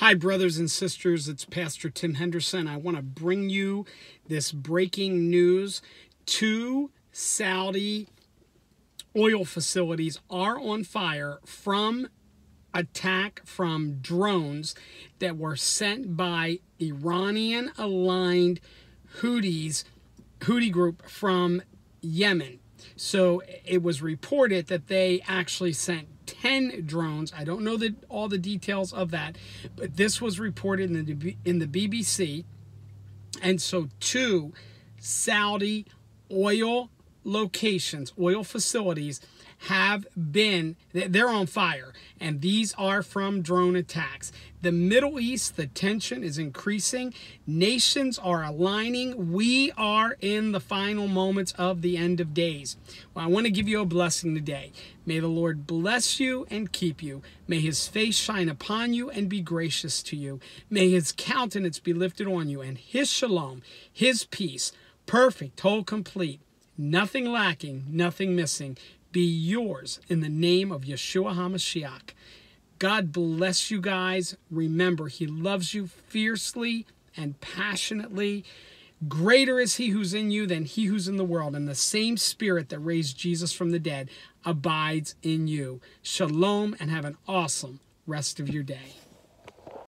Hi, brothers and sisters. It's Pastor Tim Henderson. I want to bring you this breaking news. Two Saudi oil facilities are on fire from attack from drones that were sent by Iranian aligned Houthis, Houthi group from Yemen. So it was reported that they actually sent 10 drones. I don't know the, all the details of that, but this was reported in the, in the BBC. And so, two Saudi oil locations, oil facilities, have been, they're on fire, and these are from drone attacks. The Middle East, the tension is increasing. Nations are aligning. We are in the final moments of the end of days. Well, I want to give you a blessing today. May the Lord bless you and keep you. May his face shine upon you and be gracious to you. May his countenance be lifted on you, and his shalom, his peace, perfect, whole, complete, nothing lacking, nothing missing be yours in the name of Yeshua HaMashiach. God bless you guys. Remember, He loves you fiercely and passionately. Greater is He who's in you than He who's in the world, and the same Spirit that raised Jesus from the dead abides in you. Shalom, and have an awesome rest of your day.